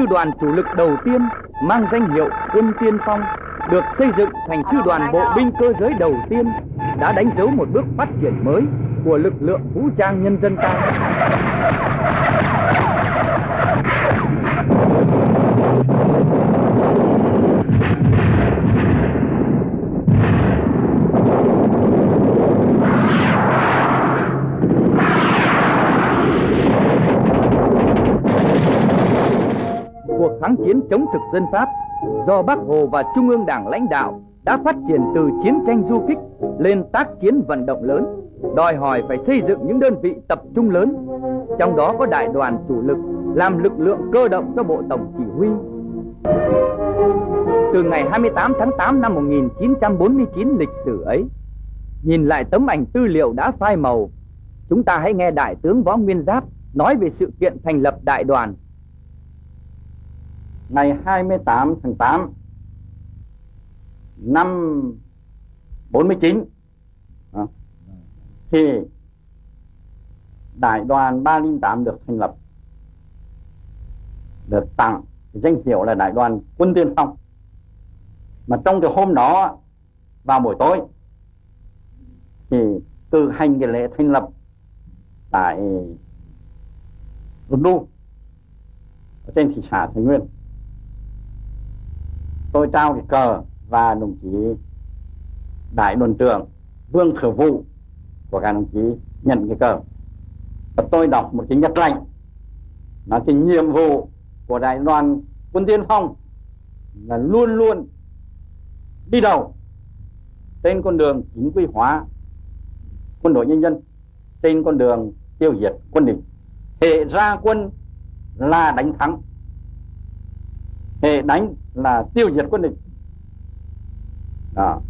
sư đoàn chủ lực đầu tiên mang danh hiệu Quân Tiên Phong được xây dựng thành sư đoàn bộ binh cơ giới đầu tiên đã đánh dấu một bước phát triển mới của lực lượng vũ trang nhân dân ta. Cuộc kháng chiến chống thực dân Pháp do Bác Hồ và Trung ương Đảng lãnh đạo đã phát triển từ chiến tranh du kích lên tác chiến vận động lớn, đòi hỏi phải xây dựng những đơn vị tập trung lớn, trong đó có đại đoàn chủ lực làm lực lượng cơ động cho Bộ Tổng Chỉ huy. Từ ngày 28 tháng 8 năm 1949 lịch sử ấy, nhìn lại tấm ảnh tư liệu đã phai màu, chúng ta hãy nghe Đại tướng Võ Nguyên Giáp nói về sự kiện thành lập đại đoàn ngày 28 tháng 8 năm 49 à, thì đại đoàn 308 được thành lập được tặng danh hiệu là đại đoàn quân tiên phong. Mà trong cái hôm đó vào buổi tối thì cử hành cái lễ thành lập tại Lục Đu trên thị xã Thái Nguyên tôi trao cái cờ và đồng chí đại đoàn trưởng vương thừa vụ của các đồng chí nhận cái cờ. Và tôi đọc một cái nhật lệnh là cái nhiệm vụ của đại đoàn quân tiên phong là luôn luôn đi đầu trên con đường chính quy hóa quân đội nhân dân, trên con đường tiêu diệt quân địch. Hệ ra quân là đánh thắng hệ đánh là tiêu diệt quân địch. Đó.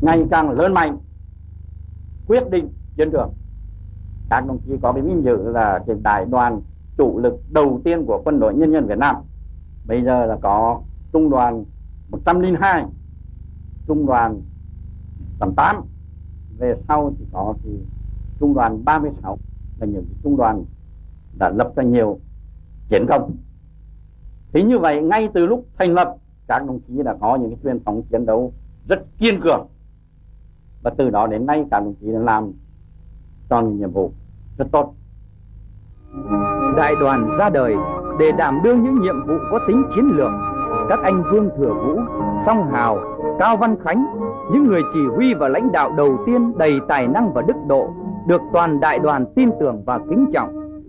Ngày càng lớn mạnh, quyết định chiến trường. Các đồng chí có cái vinh dự là cái đại đoàn chủ lực đầu tiên của quân đội nhân dân Việt Nam. Bây giờ là có trung đoàn 102 trung đoàn 88 về sau thì có thì trung đoàn 36 là những trung đoàn đã lập ra nhiều chiến công. Thế như vậy ngay từ lúc thành lập các đồng chí đã có những cái truyền thống chiến đấu rất kiên cường và từ đó đến nay các đồng chí đã làm tròn nhiệm vụ rất tốt. Đại đoàn ra đời để đảm đương những nhiệm vụ có tính chiến lược. Các anh Vương Thừa Vũ, Song Hào, Cao Văn Khánh, những người chỉ huy và lãnh đạo đầu tiên đầy tài năng và đức độ, được toàn đại đoàn tin tưởng và kính trọng.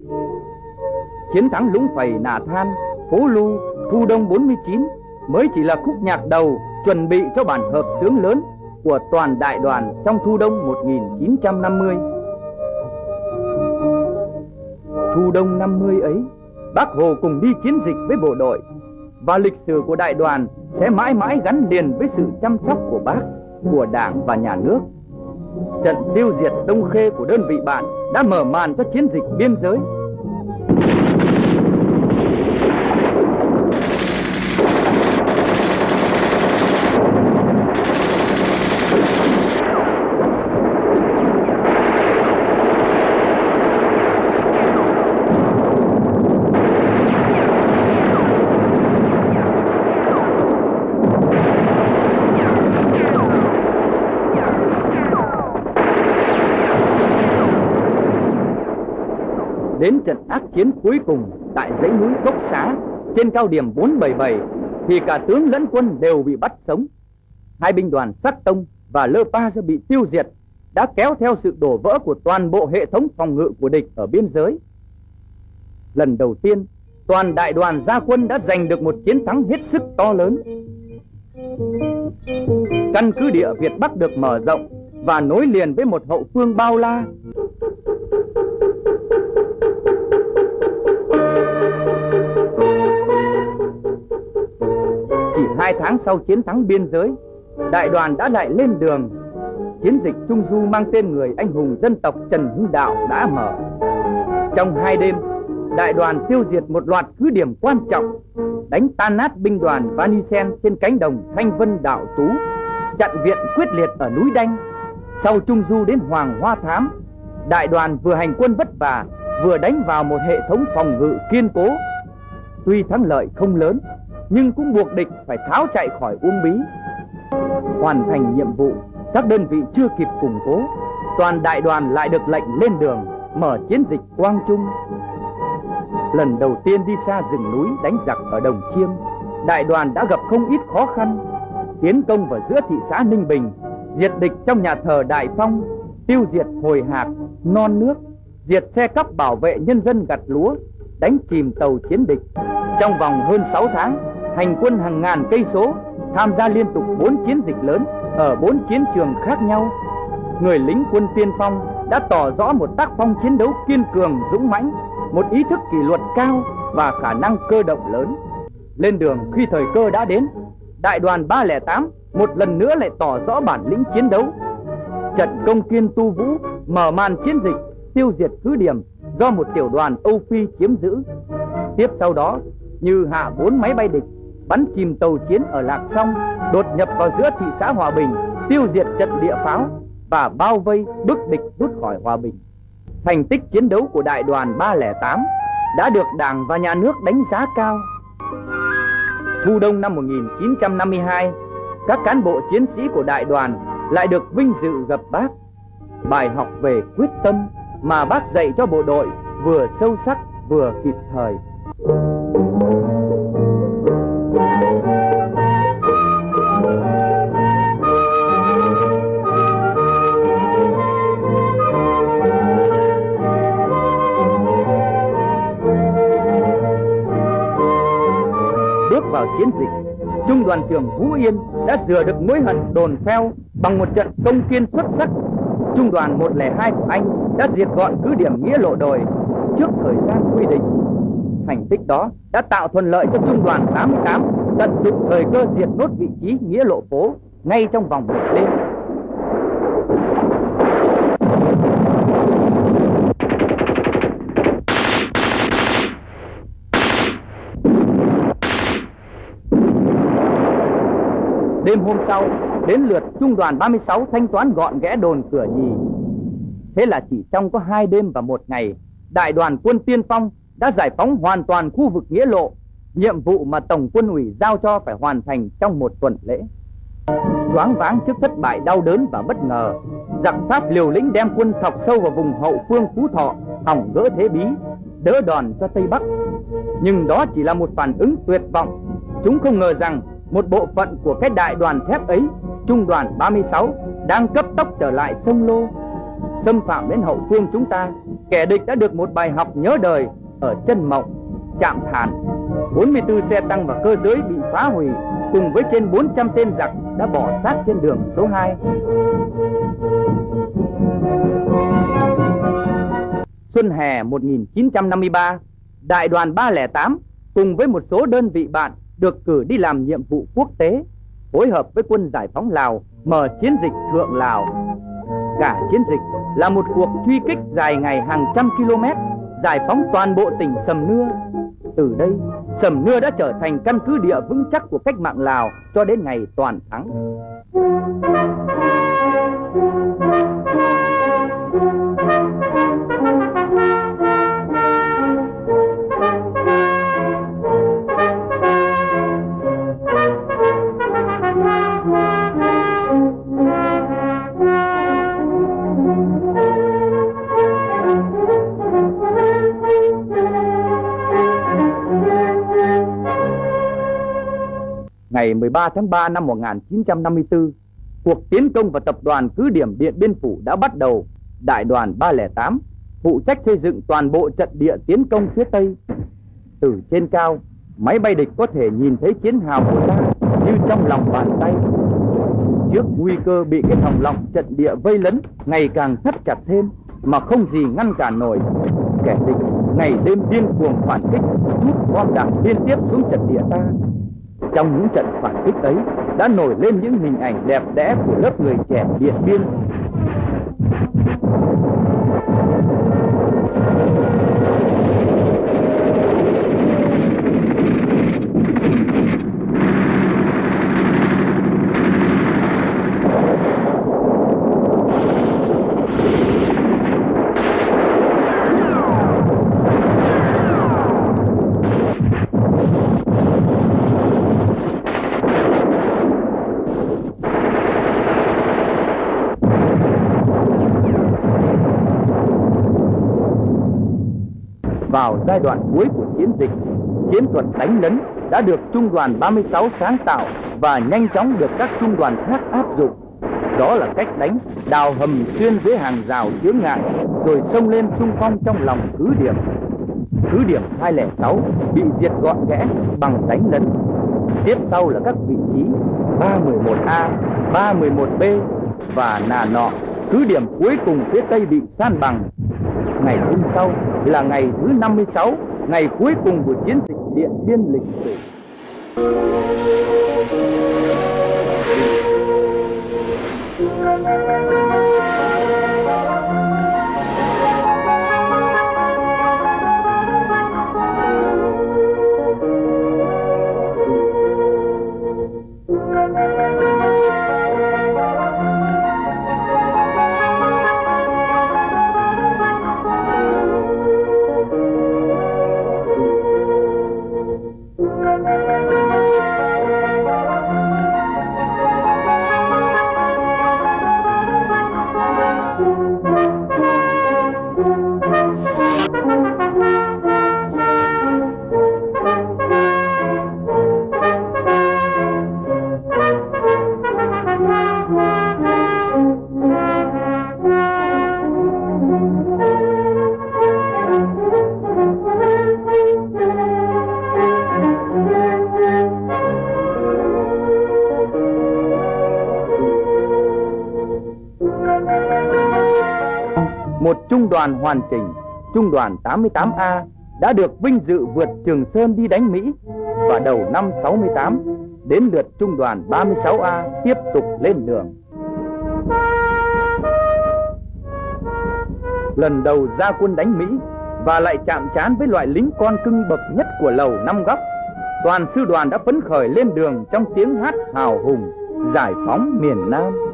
Chiến thắng Lũng Phầy Nà Than Phố Lu, Thu Đông 49 mới chỉ là khúc nhạc đầu chuẩn bị cho bản hợp sướng lớn của toàn đại đoàn trong Thu Đông 1950. Thu Đông 50 ấy, Bác Hồ cùng đi chiến dịch với bộ đội và lịch sử của đại đoàn sẽ mãi mãi gắn liền với sự chăm sóc của bác, của đảng và nhà nước. Trận tiêu diệt Đông Khê của đơn vị bạn đã mở màn cho chiến dịch biên giới Đến trận ác chiến cuối cùng tại dãy núi Cốc Xá trên cao điểm 477 thì cả tướng lẫn quân đều bị bắt sống. Hai binh đoàn Sắc Tông và Lơ Pa sẽ bị tiêu diệt đã kéo theo sự đổ vỡ của toàn bộ hệ thống phòng ngự của địch ở biên giới. Lần đầu tiên, toàn đại đoàn gia quân đã giành được một chiến thắng hết sức to lớn. Căn cứ địa Việt Bắc được mở rộng và nối liền với một hậu phương bao la. Hai tháng sau chiến thắng biên giới, đại đoàn đã lại lên đường. Chiến dịch Trung Du mang tên người anh hùng dân tộc Trần Hưng Đạo đã mở. Trong hai đêm, đại đoàn tiêu diệt một loạt cứ điểm quan trọng, đánh tan nát binh đoàn Vanisen trên cánh đồng Thanh Vân Đạo Tú, chặn viện quyết liệt ở núi Đanh. Sau Trung Du đến Hoàng Hoa Thám, đại đoàn vừa hành quân vất vả, vừa đánh vào một hệ thống phòng ngự kiên cố Tuy thắng lợi không lớn, nhưng cũng buộc địch phải tháo chạy khỏi Uông Bí. Hoàn thành nhiệm vụ, các đơn vị chưa kịp củng cố, toàn đại đoàn lại được lệnh lên đường mở chiến dịch Quang Trung. Lần đầu tiên đi xa rừng núi đánh giặc ở Đồng Chiêm, đại đoàn đã gặp không ít khó khăn. Tiến công vào giữa thị xã Ninh Bình, diệt địch trong nhà thờ Đại Phong, tiêu diệt hồi hạc, non nước, diệt xe cấp bảo vệ nhân dân gặt lúa, đánh chìm tàu chiến địch. Trong vòng hơn 6 tháng, hành quân hàng ngàn cây số, tham gia liên tục 4 chiến dịch lớn ở 4 chiến trường khác nhau. Người lính quân tiên phong đã tỏ rõ một tác phong chiến đấu kiên cường, dũng mãnh, một ý thức kỷ luật cao và khả năng cơ động lớn. Lên đường khi thời cơ đã đến, đại đoàn 308 một lần nữa lại tỏ rõ bản lĩnh chiến đấu. Trận công kiên tu vũ mở màn chiến dịch tiêu diệt cứ điểm do một tiểu đoàn Âu Phi chiếm giữ. Tiếp sau đó, như hạ bốn máy bay địch, bắn chìm tàu chiến ở Lạc Song, đột nhập vào giữa thị xã Hòa Bình, tiêu diệt trận địa pháo và bao vây bức địch rút khỏi Hòa Bình. Thành tích chiến đấu của đại đoàn 308 đã được Đảng và Nhà nước đánh giá cao. Thu đông năm 1952, các cán bộ chiến sĩ của đại đoàn lại được vinh dự gặp bác. Bài học về quyết tâm mà bác dạy cho bộ đội vừa sâu sắc vừa kịp thời. Chiến dịch, Trung đoàn trưởng Vũ Yên đã rửa được mối hận đồn pheo bằng một trận công kiên xuất sắc. Trung đoàn 102 của anh đã diệt gọn cứ điểm nghĩa lộ đồi trước thời gian quy định. Thành tích đó đã tạo thuận lợi cho trung đoàn 88 tận dụng thời cơ diệt nốt vị trí nghĩa lộ phố ngay trong vòng một đêm. Đêm hôm sau, đến lượt trung đoàn 36 thanh toán gọn ghẽ đồn cửa nhì. Thế là chỉ trong có hai đêm và một ngày, đại đoàn quân tiên phong đã giải phóng hoàn toàn khu vực nghĩa lộ, nhiệm vụ mà Tổng quân ủy giao cho phải hoàn thành trong một tuần lễ. Choáng váng trước thất bại đau đớn và bất ngờ, giặc Pháp liều lĩnh đem quân thọc sâu vào vùng hậu phương Phú Thọ, hỏng gỡ thế bí, đỡ đòn cho Tây Bắc. Nhưng đó chỉ là một phản ứng tuyệt vọng. Chúng không ngờ rằng một bộ phận của cái đại đoàn thép ấy, trung đoàn 36, đang cấp tốc trở lại sông Lô. Xâm phạm đến hậu phương chúng ta, kẻ địch đã được một bài học nhớ đời ở chân mộng, chạm thản. 44 xe tăng và cơ giới bị phá hủy, cùng với trên 400 tên giặc đã bỏ xác trên đường số 2. Xuân hè 1953, đại đoàn 308 cùng với một số đơn vị bạn được cử đi làm nhiệm vụ quốc tế, phối hợp với quân giải phóng Lào mở chiến dịch Thượng Lào. Cả chiến dịch là một cuộc truy kích dài ngày hàng trăm km, giải phóng toàn bộ tỉnh Sầm Nưa. Từ đây, Sầm Nưa đã trở thành căn cứ địa vững chắc của cách mạng Lào cho đến ngày toàn thắng. Ngày 13 tháng 3 năm 1954, cuộc tiến công vào tập đoàn cứ điểm Điện Biên Phủ đã bắt đầu. Đại đoàn 308 phụ trách xây dựng toàn bộ trận địa tiến công phía Tây. Từ trên cao, máy bay địch có thể nhìn thấy chiến hào của ta như trong lòng bàn tay. Trước nguy cơ bị cái thòng lọng trận địa vây lấn ngày càng thắt chặt thêm mà không gì ngăn cản nổi. Kẻ địch ngày đêm điên cuồng phản kích, rút bom đạn liên tiếp xuống trận địa ta. Trong những trận phản kích ấy đã nổi lên những hình ảnh đẹp đẽ của lớp người trẻ Điện Biên. Vào giai đoạn cuối của chiến dịch, chiến thuật đánh lấn đã được Trung đoàn 36 sáng tạo và nhanh chóng được các trung đoàn khác áp dụng. Đó là cách đánh đào hầm xuyên dưới hàng rào chướng ngại rồi xông lên xung phong trong lòng cứ điểm. Cứ điểm 206 bị diệt gọn ghẽ bằng đánh lấn. Tiếp sau là các vị trí 311A, 311B và nà nọ. Cứ điểm cuối cùng phía Tây bị san bằng. Ngày hôm sau là ngày thứ 56, ngày cuối cùng của chiến dịch Điện Biên lịch sử. Đoàn hoàn chỉnh, trung đoàn 88A đã được vinh dự vượt Trường Sơn đi đánh Mỹ và đầu năm 68 đến lượt trung đoàn 36A tiếp tục lên đường. Lần đầu ra quân đánh Mỹ và lại chạm trán với loại lính con cưng bậc nhất của lầu năm góc, toàn sư đoàn đã phấn khởi lên đường trong tiếng hát hào hùng giải phóng miền Nam.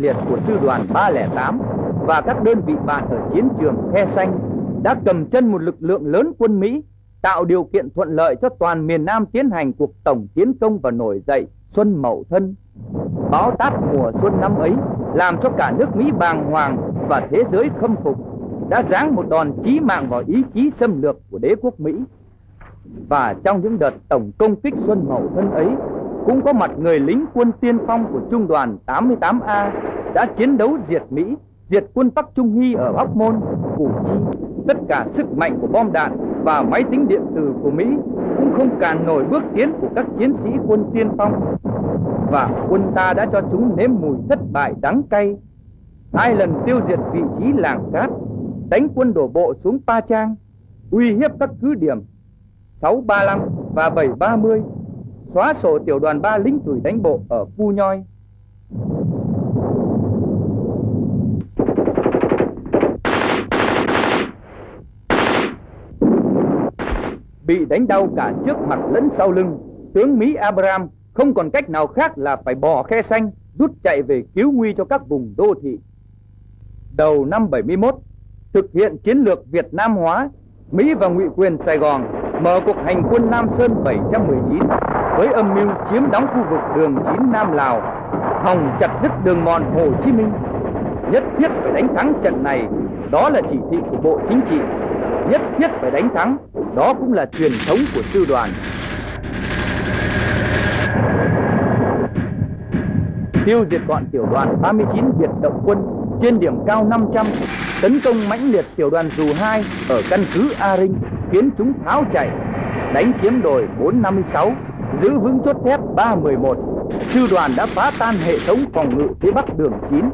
Liệt của sư đoàn 308 và các đơn vị bạn ở chiến trường Khe Xanh đã cầm chân một lực lượng lớn quân Mỹ, tạo điều kiện thuận lợi cho toàn miền Nam tiến hành cuộc tổng tiến công và nổi dậy Xuân Mậu Thân. Báo táp mùa xuân năm ấy làm cho cả nước Mỹ bàng hoàng và thế giới khâm phục, đã giáng một đòn chí mạng vào ý chí xâm lược của đế quốc Mỹ. Và trong những đợt tổng công kích Xuân Mậu Thân ấy, cũng có mặt người lính quân tiên phong của trung đoàn 88A đã chiến đấu diệt Mỹ, diệt quân Bắc Trung Hy ở Hóc Môn, Củ Chi. Tất cả sức mạnh của bom đạn và máy tính điện tử của Mỹ cũng không cản nổi bước tiến của các chiến sĩ quân tiên phong. Và quân ta đã cho chúng nếm mùi thất bại đắng cay. Hai lần tiêu diệt vị trí làng cát, đánh quân đổ bộ xuống Pa Trang, uy hiếp các cứ điểm 635 và 730 xóa sổ tiểu đoàn 3 lính thủy đánh bộ ở Phu Nhoi. Bị đánh đau cả trước mặt lẫn sau lưng, tướng Mỹ Abraham không còn cách nào khác là phải bỏ khe xanh, rút chạy về cứu nguy cho các vùng đô thị. Đầu năm 71, thực hiện chiến lược Việt Nam hóa, Mỹ và ngụy quyền Sài Gòn mở cuộc hành quân Nam Sơn 719 với âm mưu chiếm đóng khu vực đường 9 Nam Lào, hòng chặt đứt đường mòn Hồ Chí Minh. Nhất thiết phải đánh thắng trận này, đó là chỉ thị của Bộ Chính trị. Nhất thiết phải đánh thắng, đó cũng là truyền thống của sư đoàn. Tiêu diệt gọn tiểu đoàn 39 Việt Động quân trên điểm cao 500 tấn công mãnh liệt tiểu đoàn dù 2 ở căn cứ A Rinh khiến chúng tháo chạy đánh chiếm đồi 456 giữ vững chốt thép 311 sư đoàn đã phá tan hệ thống phòng ngự phía bắc đường 9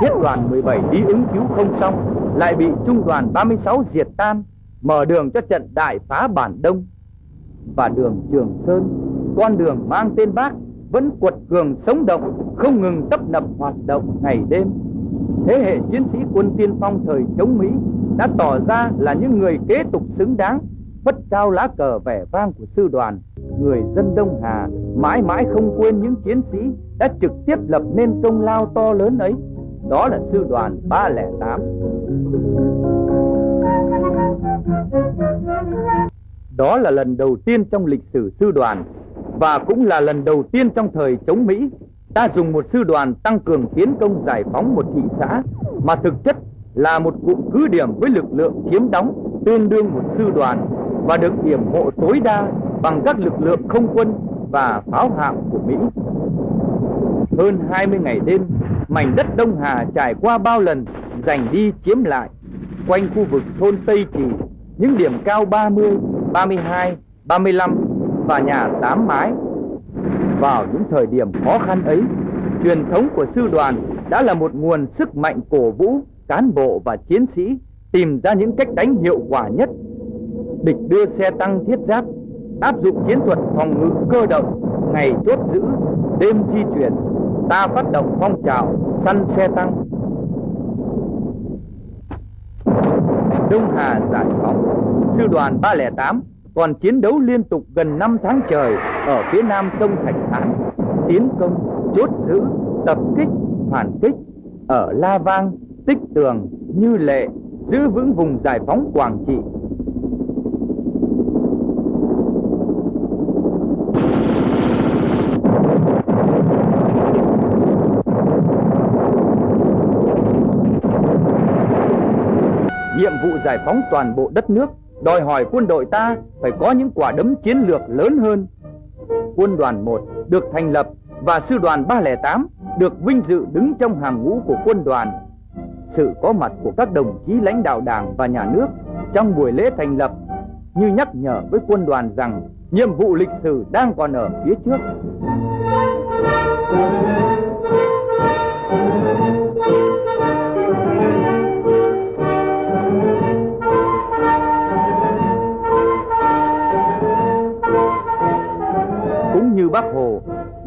thiết đoàn 17 đi ứng cứu không xong lại bị trung đoàn 36 diệt tan, mở đường cho trận đại phá bản đông. Và đường Trường Sơn, con đường mang tên bác, vẫn quật cường sống động, không ngừng tấp nập hoạt động ngày đêm. Thế hệ chiến sĩ quân tiên phong thời chống Mỹ đã tỏ ra là những người kế tục xứng đáng, phất cao lá cờ vẻ vang của sư đoàn. Người dân Đông Hà mãi mãi không quên những chiến sĩ đã trực tiếp lập nên công lao to lớn ấy đó là sư đoàn 308 đó là lần đầu tiên trong lịch sử sư đoàn và cũng là lần đầu tiên trong thời chống Mỹ ta dùng một sư đoàn tăng cường tiến công giải phóng một thị xã mà thực chất là một cụm cứ điểm với lực lượng chiếm đóng tương đương một sư đoàn và được yểm hộ tối đa bằng các lực lượng không quân và pháo hạm của Mỹ. Hơn 20 ngày đêm, mảnh đất Đông Hà trải qua bao lần giành đi chiếm lại quanh khu vực thôn Tây Trì, những điểm cao 30, 32, 35 và nhà tám mái. Vào những thời điểm khó khăn ấy, truyền thống của sư đoàn đã là một nguồn sức mạnh cổ vũ cán bộ và chiến sĩ tìm ra những cách đánh hiệu quả nhất. Địch đưa xe tăng thiết giáp, áp dụng chiến thuật phòng ngự cơ động, ngày chốt giữ, đêm di chuyển. Ta phát động phong trào săn xe tăng. Đông Hà giải phóng, sư đoàn 308 còn chiến đấu liên tục gần 5 tháng trời ở phía nam sông Thạch Hãn, tiến công, chốt giữ, tập kích, phản kích ở La Vang, Tích Tường, Như Lệ, giữ vững vùng giải phóng Quảng Trị. Nhiệm vụ giải phóng toàn bộ đất nước, đòi hỏi quân đội ta phải có những quả đấm chiến lược lớn hơn. Quân đoàn 1 được thành lập và sư đoàn 308 được vinh dự đứng trong hàng ngũ của quân đoàn. Sự có mặt của các đồng chí lãnh đạo đảng và nhà nước trong buổi lễ thành lập như nhắc nhở với quân đoàn rằng nhiệm vụ lịch sử đang còn ở phía trước.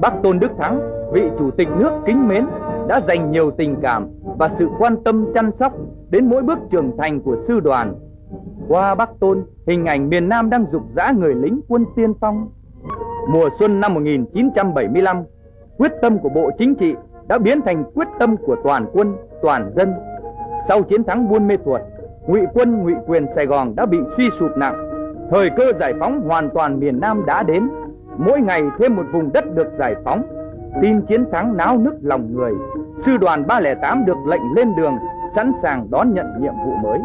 Bác Tôn Đức Thắng, vị chủ tịch nước kính mến đã dành nhiều tình cảm và sự quan tâm chăm sóc đến mỗi bước trưởng thành của sư đoàn. Qua Bắc Tôn, hình ảnh miền Nam đang rục rã người lính quân tiên phong. Mùa xuân năm 1975, quyết tâm của Bộ Chính trị đã biến thành quyết tâm của toàn quân, toàn dân. Sau chiến thắng Buôn Mê Thuột, ngụy quân ngụy quyền Sài Gòn đã bị suy sụp nặng. Thời cơ giải phóng hoàn toàn miền Nam đã đến. Mỗi ngày thêm một vùng đất được giải phóng. Tin chiến thắng náo nức lòng người. Sư đoàn 308 được lệnh lên đường, sẵn sàng đón nhận nhiệm vụ mới.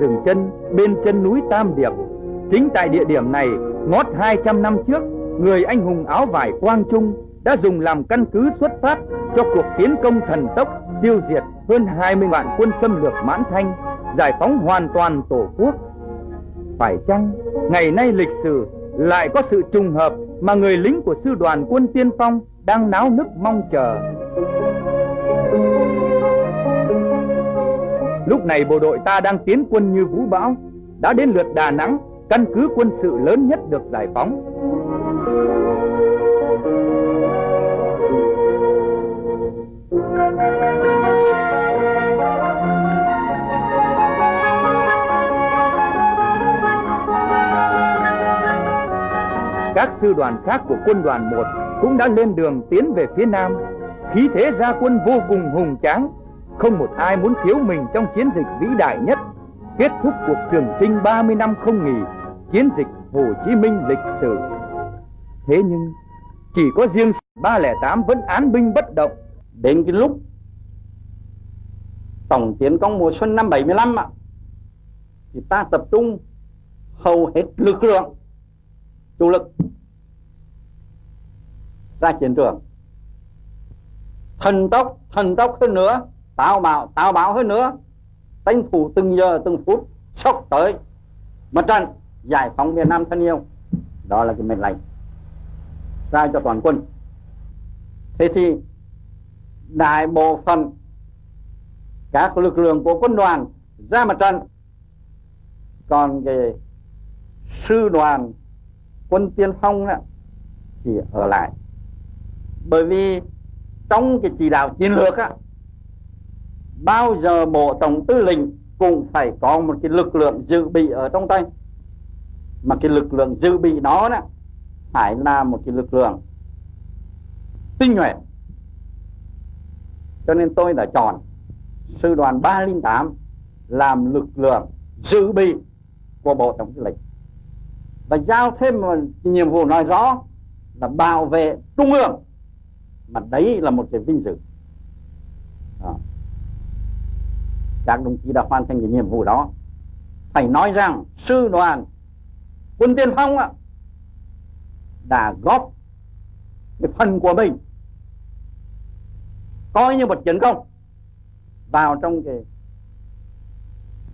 Dừng chân bên chân núi Tam Điệp. Chính tại địa điểm này, ngót 200 năm trước, người anh hùng áo vải Quang Trung đã dùng làm căn cứ xuất phát cho cuộc tiến công thần tốc tiêu diệt hơn 20 vạn quân xâm lược mãn thanh, giải phóng hoàn toàn tổ quốc. Phải chăng ngày nay lịch sử lại có sự trùng hợp mà người lính của sư đoàn quân tiên phong đang náo nức mong chờ? Lúc này bộ đội ta đang tiến quân như vũ bão, đã đến lượt Đà Nẵng, căn cứ quân sự lớn nhất được giải phóng. Các sư đoàn khác của quân đoàn 1 cũng đã lên đường tiến về phía Nam. Khí thế ra quân vô cùng hùng tráng, không một ai muốn thiếu mình trong chiến dịch vĩ đại nhất, kết thúc cuộc trường trinh 30 năm không nghỉ, chiến dịch Hồ Chí Minh lịch sử. Thế nhưng chỉ có riêng 308 vẫn án binh bất động. Đến cái lúc tổng tiến công mùa xuân năm 75 ạ, thì ta tập trung hầu hết lực lượng chủ lực ra chiến trường thần tốc thần tốc hơn nữa táo bạo táo bạo hơn nữa. Tranh thủ từng giờ từng phút sốc tới. Mặt trận giải phóng miền Nam thân yêu. Đó là cái mệnh lệnh ra cho toàn quân. Thế thì đại bộ phận các lực lượng của quân đoàn ra mặt trận. Còn cái sư đoàn quân tiên phong đó, thì ở lại. Bởi vì trong cái chỉ đạo chiến lược á bao giờ bộ tổng tư lệnh cũng phải có một cái lực lượng dự bị ở trong tay. Mà cái lực lượng dự bị đó đó phải là một cái lực lượng tinh nhuệ. Cho nên tôi đã chọn sư đoàn 308 làm lực lượng dự bị của bộ tổng tư lệnh. Và giao thêm một nhiệm vụ nói rõ là bảo vệ trung ương. Mà đấy là một cái vinh dự. Đó các đồng chí đã hoàn thành cái nhiệm vụ đó. Phải nói rằng sư đoàn, quân tiên phong ạ, đã góp cái phần của mình. Coi như một chiến công vào trong cái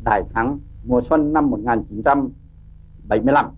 đại thắng mùa xuân năm 1975